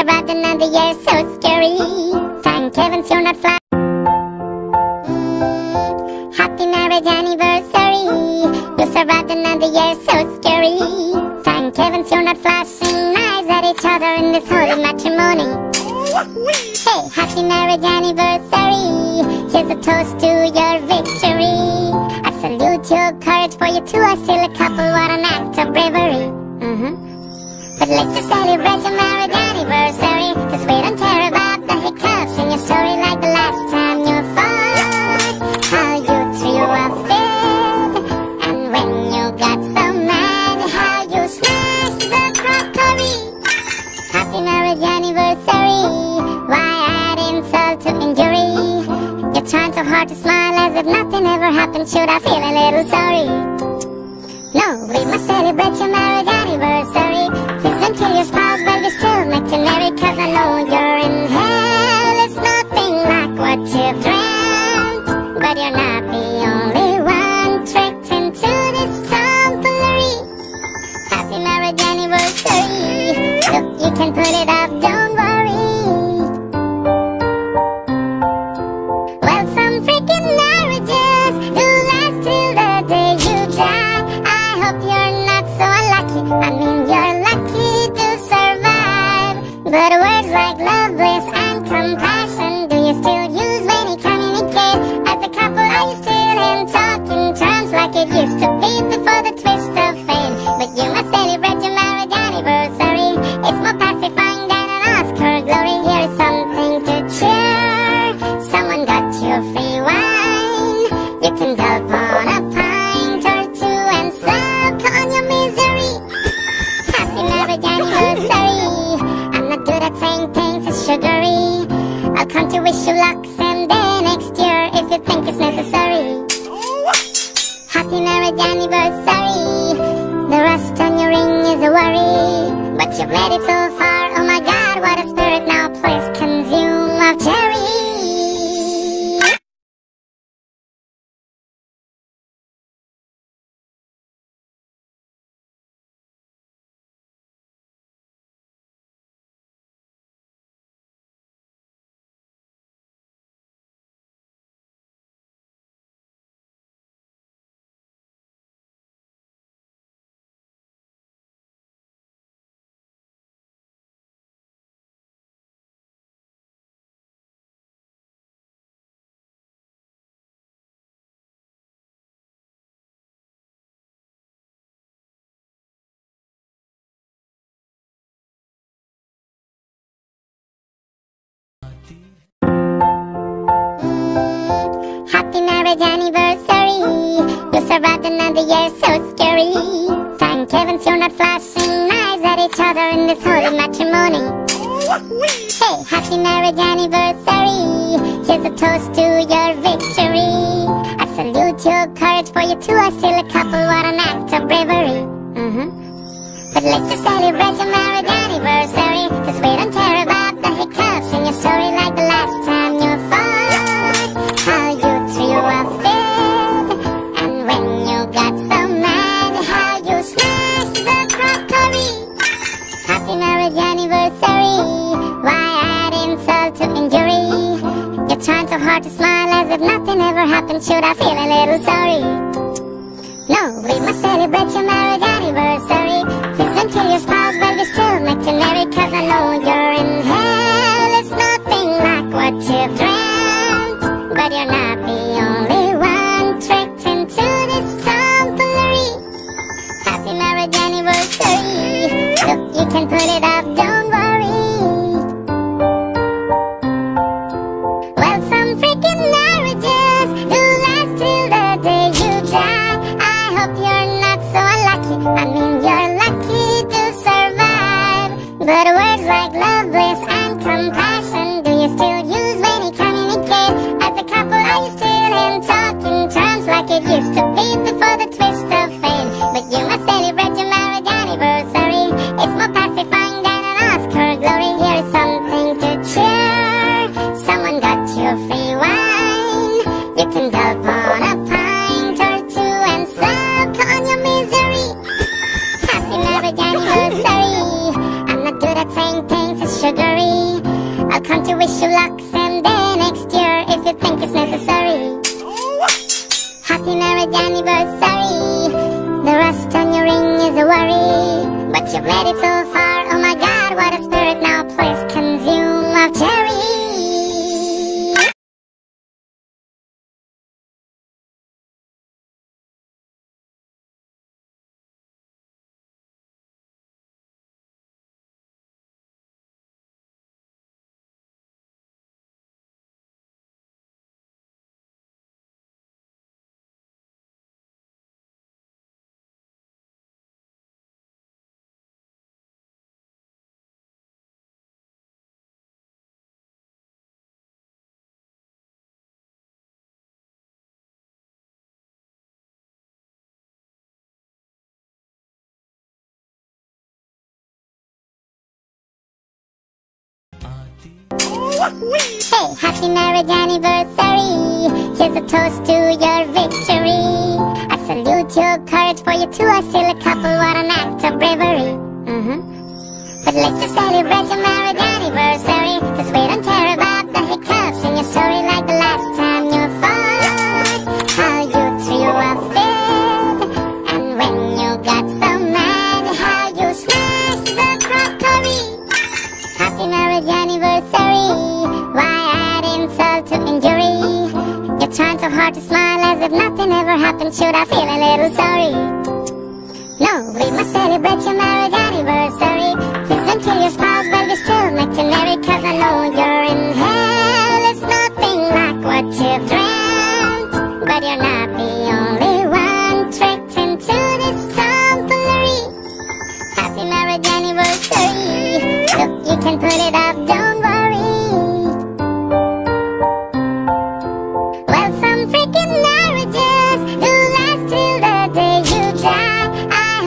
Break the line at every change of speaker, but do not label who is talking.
survived another year, so scary. Thank heavens you're not fly. Mm, happy marriage anniversary. You survived another year, so scary. Thank heavens you're not flashing knives at each other in this holy matrimony. Hey, happy marriage anniversary. Here's a toast to your victory. I salute your courage for you two are still a couple. What an act of bravery. Mm-hmm. But let's just celebrate your marriage anniversary. Cause we don't care about the hiccups in your story like the last time you fought. How you threw a fit. And when you got so mad, how you smashed the crockery. Happy marriage anniversary. Why add insult to injury? You're trying so hard to smile as if nothing ever happened. Should I feel a little sorry? No, we must celebrate your marriage anniversary. Kill your spouse, but still you marry. Cause I know you're in hell. It's nothing like what you've dreamt. But you're not words like love, bliss, and compassion, do you still use when you communicate? As a couple, are you still in talking terms like it used to be before the twist of fate? But you must celebrate your marriage anniversary. It's more pacifying than an Oscar glory. Here's something to cheer. Someone got you free wine. You can gulp on a pint or two and suck on your misery. Happy marriage anniversary. Sugary. I'll come to wish you luck someday next year if you think it's necessary. Happy marriage anniversary. The rust on your ring is a worry. But you've made it so marriage anniversary. You survived another year, so scary. Thank heavens you're not flashing knives at each other in this holy matrimony. Hey, happy marriage anniversary. Here's a toast to your victory. I salute your courage for you two are still a couple. What an act of bravery. Mm-hmm. But let's just celebrate your marriage anniversary. Cause we don't care about the hiccups in your story like the last time So hard to smile as if nothing ever happened. Should I feel a little sorry? No, we must celebrate your marriage anniversary. Please don't your spouse, but we still make marry. Cause I know you're in Happy of a dinosaur I'm not good at saying things, it's sugary. I'll come to wish you luck someday next year If you think it's necessary. Happy marriage anniversary The rust on your ring is a worry. But you've made it so far, oh my god, what a spirit Hey, happy marriage anniversary. Here's a toast to your victory. I salute your courage for you two are still a couple. What an act of bravery. Mm-hmm. But let's just celebrate your marriage anniversary. Cause we don't care about the hiccups in your story like the last time you fought. How you threw a fit. And when you got so mad, how you smashed the crockery. Happy marriage anniversary. so hard to smile as if nothing ever happened Should I feel a little sorry? No, we must celebrate your marriage anniversary Please don't kill your spouse while be still make you marry Cause I know you're in hell It's nothing like what you dreamt But you're not the only one tricked into this tomfoolery Happy marriage anniversary Look, you can put it up. don't